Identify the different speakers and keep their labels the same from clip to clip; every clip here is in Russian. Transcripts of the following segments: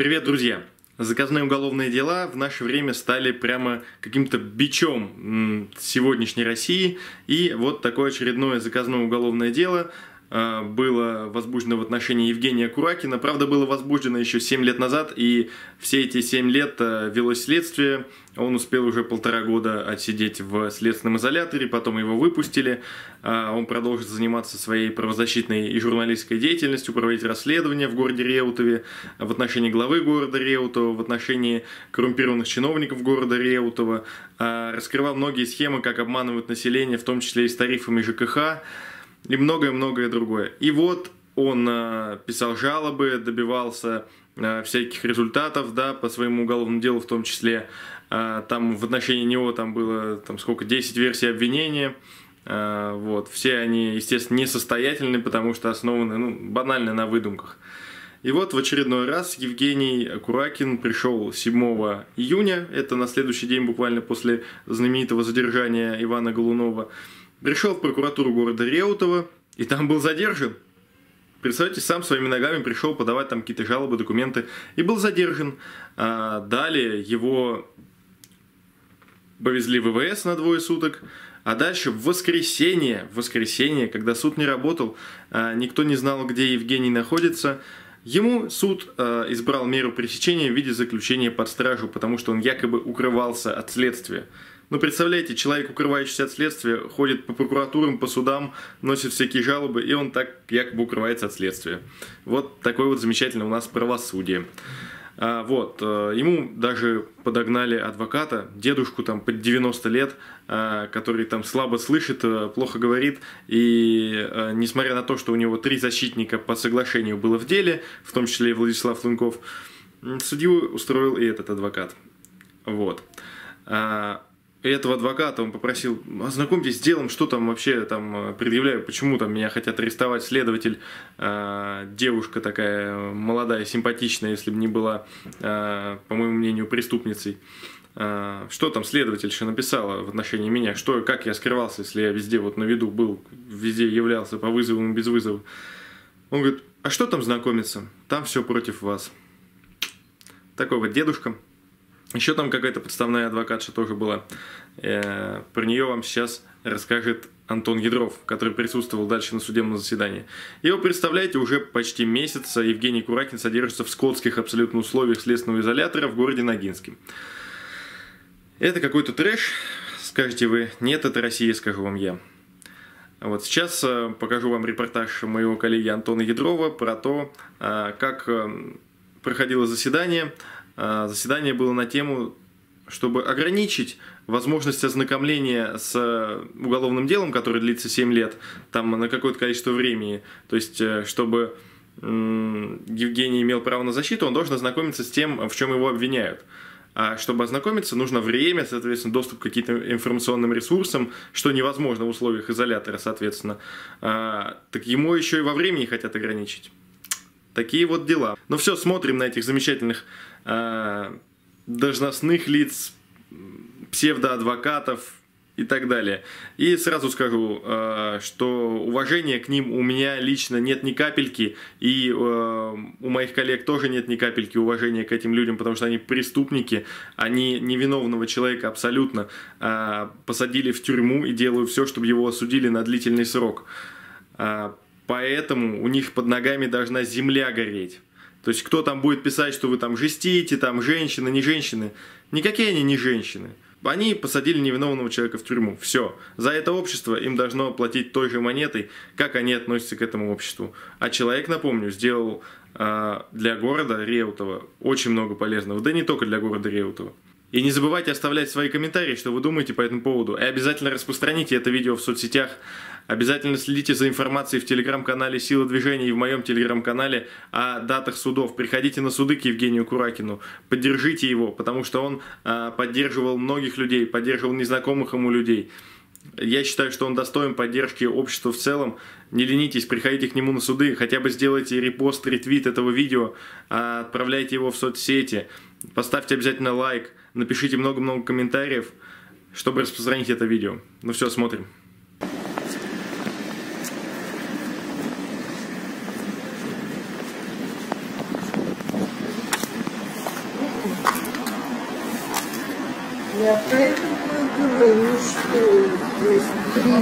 Speaker 1: Привет, друзья! Заказные уголовные дела в наше время стали прямо каким-то бичом сегодняшней России. И вот такое очередное заказное уголовное дело было возбуждено в отношении Евгения Куракина. Правда, было возбуждено еще 7 лет назад, и все эти 7 лет а, велось следствие. Он успел уже полтора года отсидеть в следственном изоляторе, потом его выпустили. А, он продолжит заниматься своей правозащитной и журналистской деятельностью, проводить расследования в городе Реутове в отношении главы города Реутова, в отношении коррумпированных чиновников города Реутова. Раскрывал многие схемы, как обманывают население, в том числе и с тарифами ЖКХ и многое-многое другое. И вот он э, писал жалобы, добивался э, всяких результатов, да, по своему уголовному делу в том числе. Э, там в отношении него там было там сколько, 10 версий обвинения. Вот. Все они, естественно, несостоятельны, потому что основаны ну, банально на выдумках. И вот в очередной раз Евгений Куракин пришел 7 июня, это на следующий день буквально после знаменитого задержания Ивана Голунова, Пришел в прокуратуру города Реутова и там был задержан. Представьте, сам своими ногами пришел подавать там какие-то жалобы, документы и был задержан. А далее его повезли в ВВС на двое суток. А дальше в воскресенье, в воскресенье, когда суд не работал, а, никто не знал, где Евгений находится, ему суд а, избрал меру пресечения в виде заключения под стражу, потому что он якобы укрывался от следствия. Ну, представляете, человек, укрывающийся от следствия, ходит по прокуратурам, по судам, носит всякие жалобы, и он так якобы укрывается от следствия. Вот такое вот замечательное у нас правосудие. А, вот, э, ему даже подогнали адвоката, дедушку там под 90 лет, а, который там слабо слышит, э, плохо говорит, и э, несмотря на то, что у него три защитника по соглашению было в деле, в том числе и Владислав Лунков, судью устроил и этот адвокат. Вот. Этого адвоката он попросил, ознакомьтесь с делом, что там вообще там э, предъявляю, почему там меня хотят арестовать следователь, э, девушка такая молодая, симпатичная, если бы не была, э, по моему мнению, преступницей. Э, что там следовательша написала в отношении меня, что, как я скрывался, если я везде вот на виду был, везде являлся по вызовам и без вызова. Он говорит, а что там знакомиться? Там все против вас. Такой вот дедушка. Еще там какая-то подставная адвокатша тоже была. Э, про нее вам сейчас расскажет Антон Ядров, который присутствовал дальше на судебном заседании. И вы представляете, уже почти месяц Евгений Куракин содержится в скотских абсолютно условиях следственного изолятора в городе Ногинске. Это какой-то трэш, скажете вы. Нет, это Россия, скажу вам я. Вот сейчас э, покажу вам репортаж моего коллеги Антона Ядрова про то, э, как проходило заседание заседание было на тему, чтобы ограничить возможность ознакомления с э, уголовным делом, которое длится 7 лет, там на какое-то количество времени. То есть, э, чтобы Евгений имел право на защиту, он должен ознакомиться с тем, в чем его обвиняют. А чтобы ознакомиться, нужно время, соответственно, доступ к каким-то информационным ресурсам, что невозможно в условиях изолятора, соответственно. А, так ему еще и во времени хотят ограничить. Такие вот дела. Ну все, смотрим на этих замечательных э, должностных лиц, псевдоадвокатов и так далее. И сразу скажу, э, что уважения к ним у меня лично нет ни капельки, и э, у моих коллег тоже нет ни капельки уважения к этим людям, потому что они преступники, они невиновного человека абсолютно посадили в тюрьму и делают все, чтобы его осудили на длительный срок. Поэтому у них под ногами должна земля гореть. То есть кто там будет писать, что вы там жестите, там женщины, не женщины. Никакие они не женщины. Они посадили невиновного человека в тюрьму. Все. За это общество им должно платить той же монетой, как они относятся к этому обществу. А человек, напомню, сделал э, для города Реутова очень много полезного. Да не только для города Реутова. И не забывайте оставлять свои комментарии, что вы думаете по этому поводу. И обязательно распространите это видео в соцсетях. Обязательно следите за информацией в телеграм-канале «Сила движения» и в моем телеграм-канале о датах судов. Приходите на суды к Евгению Куракину, поддержите его, потому что он а, поддерживал многих людей, поддерживал незнакомых ему людей. Я считаю, что он достоин поддержки общества в целом. Не ленитесь, приходите к нему на суды, хотя бы сделайте репост, ретвит этого видео, а, отправляйте его в соцсети, поставьте обязательно лайк, напишите много-много комментариев, чтобы распространить это видео. Ну все, смотрим.
Speaker 2: Я поэтому говорю, что в принципе, да,
Speaker 3: Вы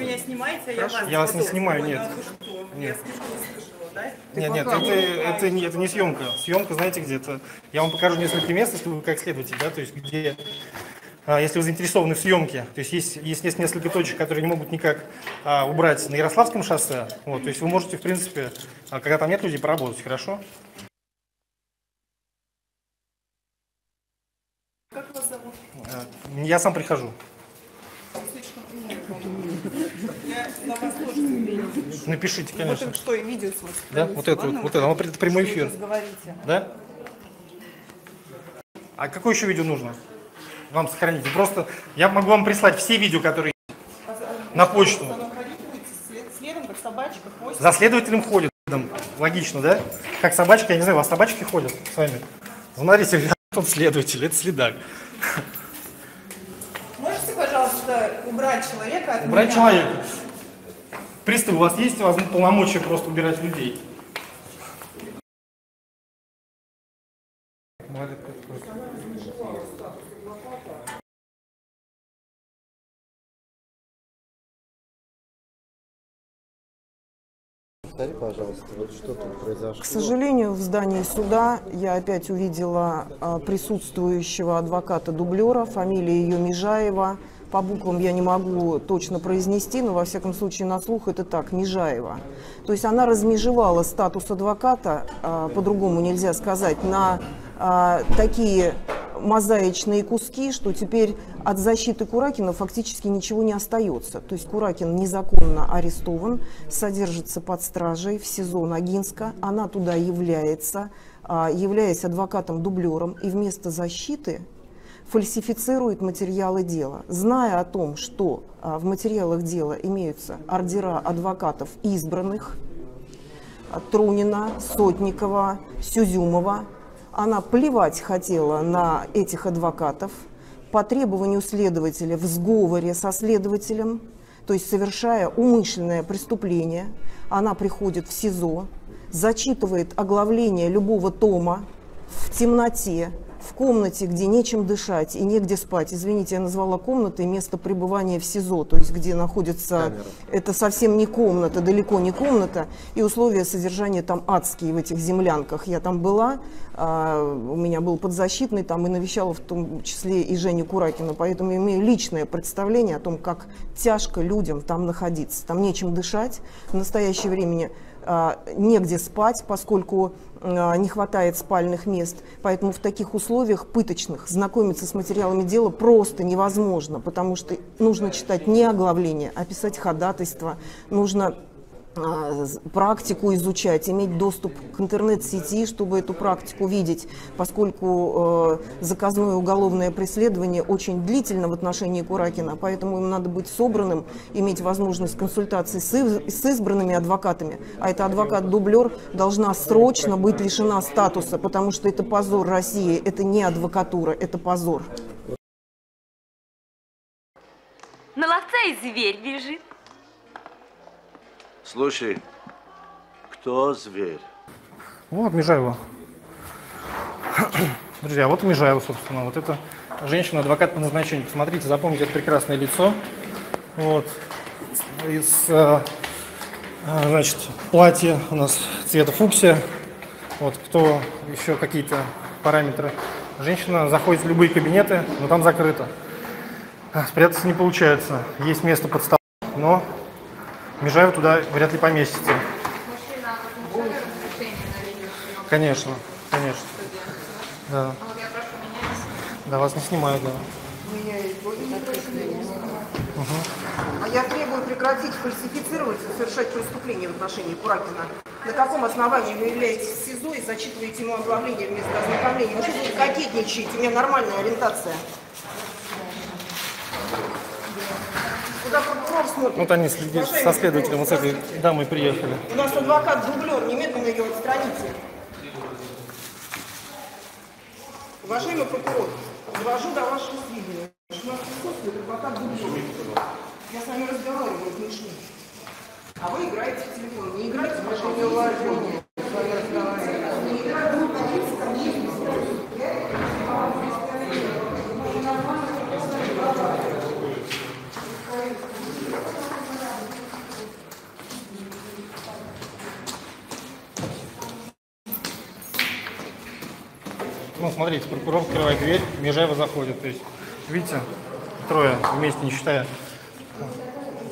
Speaker 3: меня снимаете, а я вас
Speaker 4: Я вас не снимаю, нет. Нет. Нет, нет, это, это, не, это не съемка. Съемка, знаете, где-то. Я вам покажу несколько мест, если вы как следователь, да, то есть где, если вы заинтересованы в съемке, то есть есть, есть, есть несколько точек, которые не могут никак а, убрать на Ярославском шоссе, вот, то есть вы можете, в принципе, а, когда там нет людей, поработать, хорошо?
Speaker 3: Как вас зовут?
Speaker 4: А, Я сам прихожу. Напишите,
Speaker 3: Вот
Speaker 4: конечно.
Speaker 3: это что, и видео
Speaker 4: Да, вот это, вот, вот это, оно прямой эфир. Да? А какое еще видео нужно? Вам сохранить? Вы Просто я могу вам прислать все видео, которые на почту.
Speaker 3: Собачка.
Speaker 4: За следователем ходит. Логично, да? Как собачки, я не знаю, у вас собачки ходят с вами. Смотрите, тот следователь, это следак.
Speaker 3: Можете, пожалуйста, убрать человека от
Speaker 4: Брать
Speaker 3: меня?
Speaker 4: человека. Пристав, у вас есть у вас полномочия просто убирать людей?
Speaker 5: Повтори, пожалуйста, вот что тут произошло.
Speaker 6: К сожалению, в здании суда я опять увидела а, присутствующего адвоката-дублера, фамилия ее Межаева. По буквам я не могу точно произнести, но во всяком случае на слух это так, Межаева. То есть она размежевала статус адвоката, а, по-другому нельзя сказать, на а, такие мозаичные куски, что теперь от защиты Куракина фактически ничего не остается. То есть Куракин незаконно арестован, содержится под стражей в СИЗО Ногинска. Она туда является, а, являясь адвокатом-дублером, и вместо защиты фальсифицирует материалы дела, зная о том, что а, в материалах дела имеются ордера адвокатов избранных, а, Трунина, Сотникова, Сюзюмова. Она плевать хотела на этих адвокатов. По требованию следователя в сговоре со следователем, то есть совершая умышленное преступление, она приходит в СИЗО, зачитывает оглавление любого тома в темноте, в комнате, где нечем дышать и негде спать. Извините, я назвала комнатой место пребывания в СИЗО, то есть где находится...
Speaker 5: Камера.
Speaker 6: Это совсем не комната, далеко не комната, и условия содержания там адские в этих землянках. Я там была, а, у меня был подзащитный там и навещала в том числе и Женю Куракину, поэтому имею личное представление о том, как тяжко людям там находиться. Там нечем дышать, в настоящее время а, негде спать, поскольку не хватает спальных мест. Поэтому в таких условиях пыточных знакомиться с материалами дела просто невозможно, потому что нужно читать не оглавление, а писать ходатайство, нужно а, практику изучать, иметь доступ к интернет-сети, чтобы эту практику видеть, поскольку э, заказное уголовное преследование очень длительно в отношении Куракина, поэтому им надо быть собранным, иметь возможность консультации с, с избранными адвокатами, а эта адвокат-дублер должна срочно быть лишена статуса, потому что это позор России, это не адвокатура, это позор.
Speaker 7: На ловца и зверь бежит.
Speaker 8: Слушай, кто зверь?
Speaker 4: Вот Межаева. Друзья, вот Межаева, собственно. Вот это женщина, адвокат по назначению. Посмотрите, запомните это прекрасное лицо. Вот. Из, э, э, значит, платье у нас цвета фуксия. Вот, кто еще какие-то параметры. Женщина заходит в любые кабинеты, но там закрыто. Спрятаться не получается. Есть место под столом, но Межаева туда вряд ли поместится. Конечно, конечно. Да. Да, вас не снимают, да.
Speaker 6: А я требую прекратить фальсифицировать и совершать преступление в отношении Куракина. На каком основании вы являетесь в СИЗО и зачитываете ему оглавление вместо ознакомления? Вы что тут кокетничаете? У меня нормальная ориентация. Куда прокурор смотрит?
Speaker 4: Вот они следи- со следователем, вот с этой дамой приехали.
Speaker 6: У нас адвокат-дублер, немедленно ее отстраните. Уважаемый прокурор, Довожу до вашего сведения. У нас присутствует адвокат Дубровский. Я с вами разговариваю, смешно. А вы играете в телефон. Не играйте в машине уважения. с вами разговариваю. Не играйте в полицию, ко мне
Speaker 4: Ну, смотрите, прокурор открывает дверь, Межаева заходит. То есть, видите, трое вместе, не считая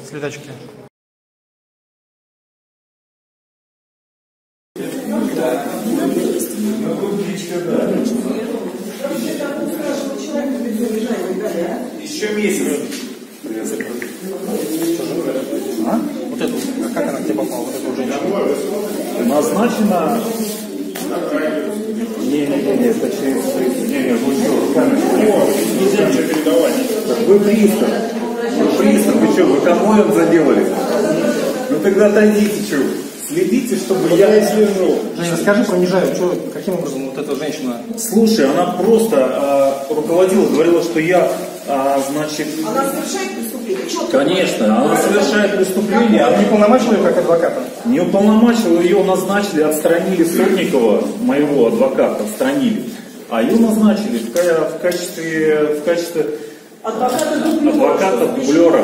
Speaker 4: следачки.
Speaker 9: Еще месяц. А?
Speaker 4: Вот эту, как она к тебе попала, вот эту женщину?
Speaker 9: Назначено... Не-не-не, это через... Нельзя ничего передавать. Вы пристав. Вы пристав, вы что, вы кому заделали? Ну тогда отойдите, что? Следите, чтобы я... Я слежу.
Speaker 4: Женя, расскажи про Межаеву, что, каким образом вот эта женщина...
Speaker 9: Слушай, она просто э, руководила, говорила, что я, э, значит...
Speaker 6: Она совершает преступление. Четко.
Speaker 9: Конечно, она совершает преступление,
Speaker 4: А
Speaker 9: она
Speaker 4: не полномочил ее как адвоката?
Speaker 9: Не уполномочил, ее назначили, отстранили Сотникова, моего адвоката, отстранили. А ее назначили в, в качестве, в качестве
Speaker 6: Адвоката дублера.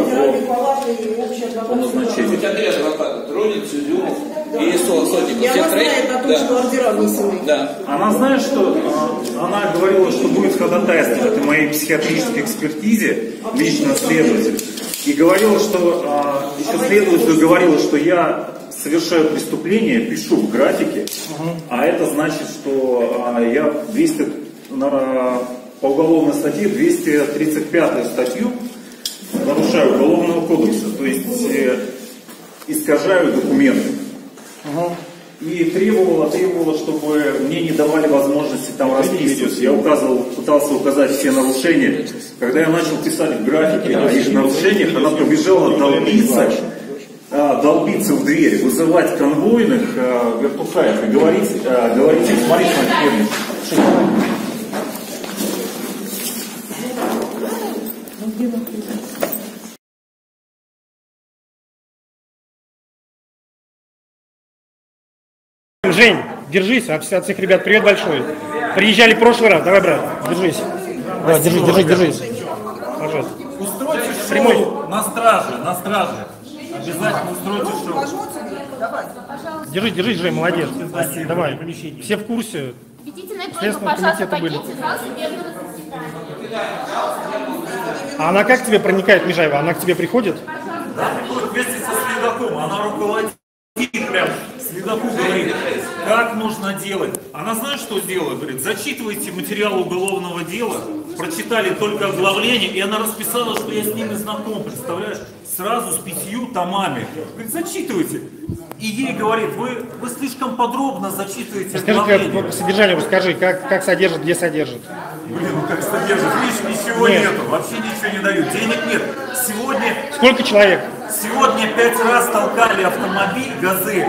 Speaker 9: По назначению.
Speaker 10: тебя три адвоката. И Со- Сотников.
Speaker 6: И
Speaker 10: Все
Speaker 6: она
Speaker 10: троих?
Speaker 6: знает о том, что ордера внесены.
Speaker 10: Да.
Speaker 9: Она знает, что а, она говорила, что будет ходатайствовать о моей психиатрической экспертизе, лично следователь. И говорила, что а, еще следователь говорила, что я совершаю преступление, пишу в графике, а это значит, что а, я 200, на- по уголовной статье 235 статью нарушаю уголовного кодекса, то есть э, искажаю документы. И требовала, требовала, чтобы мне не давали возможности там расписываться. Я указывал, пытался указать все нарушения. Когда я начал писать в графике о их нарушениях, она побежала долбиться, долбиться в дверь, вызывать конвойных а, вертухаев и говорить, а, говорить им, смотрите, на
Speaker 4: Жень, держись, от, всех ребят привет большой. Приезжали в прошлый раз, давай, брат, держись. Да, держись, держись, держись. Пожалуйста.
Speaker 9: Устройте
Speaker 4: Прямой.
Speaker 9: на страже, на страже. Обязательно устройте шоу.
Speaker 4: Держись, держись, Жень, молодец.
Speaker 9: Спасибо.
Speaker 4: Давай, все в курсе.
Speaker 11: Просьба,
Speaker 4: Следственного
Speaker 11: пожалуйста, заседания.
Speaker 4: А она как к тебе проникает, Межаева? Она к тебе приходит?
Speaker 9: Да, приходит вместе со следаком, она руководит прям, следаку говорит, как нужно делать. Она знает, что делает? Говорит, зачитывайте материал уголовного дела, прочитали только оглавление, и она расписала, что я с ними знаком, представляешь? Сразу с пятью томами. Говорит, зачитывайте. И ей говорит, вы, вы слишком подробно зачитываете
Speaker 4: Расскажи,
Speaker 9: оглавление.
Speaker 4: как, по содержанию расскажи, как, как содержит, где содержит.
Speaker 9: Блин, ну как содержит? Видишь, ничего
Speaker 4: Нет.
Speaker 9: нету, вообще ничего не дают, денег нет. Сегодня
Speaker 4: Сколько человек?
Speaker 9: Сегодня пять раз толкали автомобиль «Газель».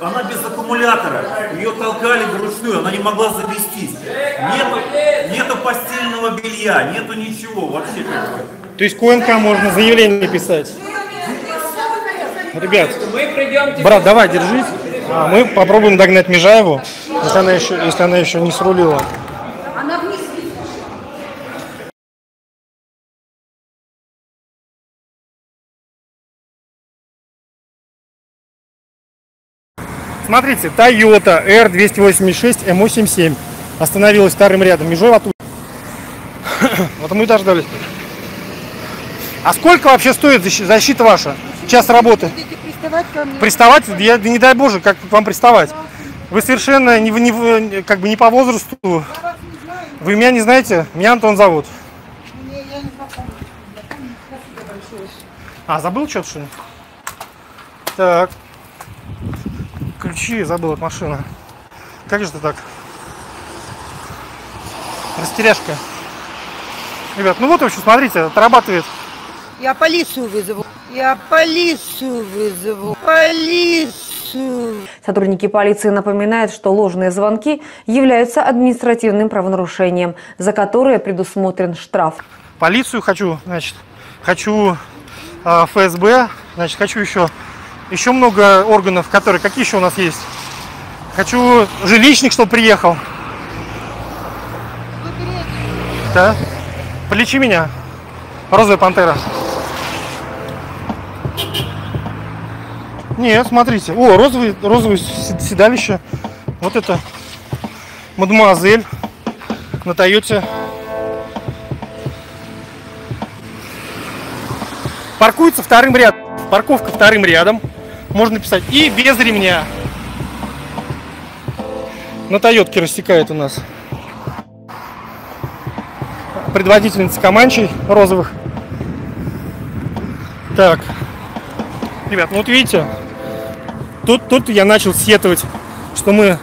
Speaker 9: Она без аккумулятора. Ее толкали вручную, она не могла завестись. Нету, нету постельного белья, нету ничего вообще.
Speaker 4: То есть КНК можно заявление писать. Ребят, брат, давай, держись. А мы попробуем догнать Межаеву, если она еще, если она еще не срулила. Смотрите, Toyota R286 M87 остановилась вторым рядом. Межова тут. Вот мы и дождались. А сколько вообще стоит защи- защита ваша? Час работы?
Speaker 2: приставать ко мне.
Speaker 4: Приставать? Я, да не дай боже, как к вам приставать? Вы совершенно не, не, как бы не по возрасту. Вы меня не знаете? Меня Антон зовут. А, забыл что-то, что ли? Так. Ключи забыл от машины. Как же это так? Растеряшка. Ребят, ну вот, в общем, смотрите, отрабатывает.
Speaker 2: Я полицию вызову. Я полицию вызову. Полицию.
Speaker 12: Сотрудники полиции напоминают, что ложные звонки являются административным правонарушением, за которое предусмотрен штраф.
Speaker 4: Полицию хочу, значит, хочу э, ФСБ, значит, хочу еще, еще много органов, которые, какие еще у нас есть? Хочу жилищник, чтобы приехал. Да? Полечи меня. Розовая пантера. Нет, смотрите. О, розовый, розовый седалище. Вот это мадемуазель на Тойоте. Паркуется вторым рядом. Парковка вторым рядом. Можно написать. И без ремня. На Тойотке рассекает у нас. Предводительница Каманчей розовых. Так. Ребят, ну вот видите, тут, тут я начал сетовать, что мы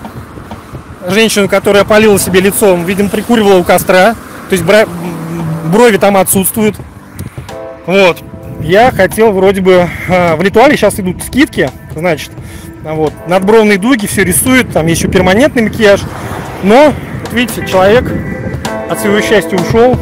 Speaker 4: женщину, которая опалила себе лицом, видимо, прикуривала у костра. То есть брови там отсутствуют. Вот. Я хотел вроде бы... А, в ритуале сейчас идут скидки, значит, вот, надбровные дуги, все рисуют, там еще перманентный макияж. Но, вот видите, человек от своего счастья ушел.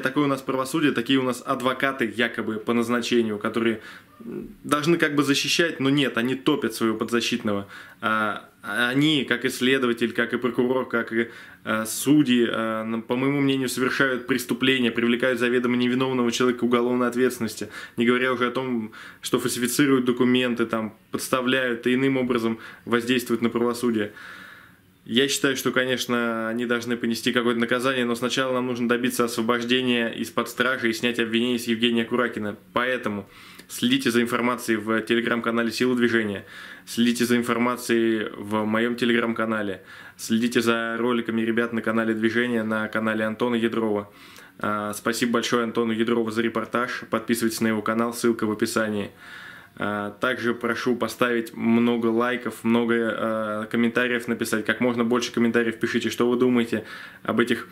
Speaker 1: Друзья, такое у нас правосудие, такие у нас адвокаты якобы по назначению, которые должны как бы защищать, но нет, они топят своего подзащитного. А они, как исследователь, как и прокурор, как и а, судьи, а, по моему мнению, совершают преступления, привлекают заведомо невиновного человека к уголовной ответственности, не говоря уже о том, что фальсифицируют документы, там, подставляют и иным образом воздействуют на правосудие. Я считаю, что, конечно, они должны понести какое-то наказание, но сначала нам нужно добиться освобождения из-под стражи и снять обвинение с Евгения Куракина. Поэтому следите за информацией в телеграм-канале «Сила движения», следите за информацией в моем телеграм-канале, следите за роликами ребят на канале «Движение», на канале Антона Ядрова. А, спасибо большое Антону Ядрову за репортаж. Подписывайтесь на его канал, ссылка в описании. А, также прошу поставить много лайков, много э, комментариев написать. Как можно больше комментариев пишите, что вы думаете об этих,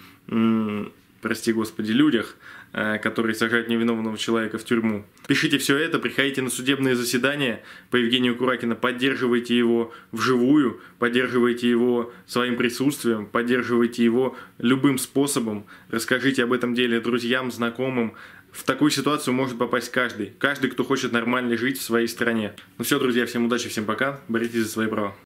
Speaker 1: прости господи, людях, э, которые сажают невиновного человека в тюрьму. Пишите все это, приходите на судебные заседания по Евгению Куракина, поддерживайте его вживую, поддерживайте его своим присутствием, поддерживайте его любым способом, расскажите об этом деле друзьям, знакомым, в такую ситуацию может попасть каждый. Каждый, кто хочет нормально жить в своей стране. Ну все, друзья, всем удачи, всем пока. Боритесь за свои права.